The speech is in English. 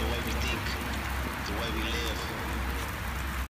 the way we think.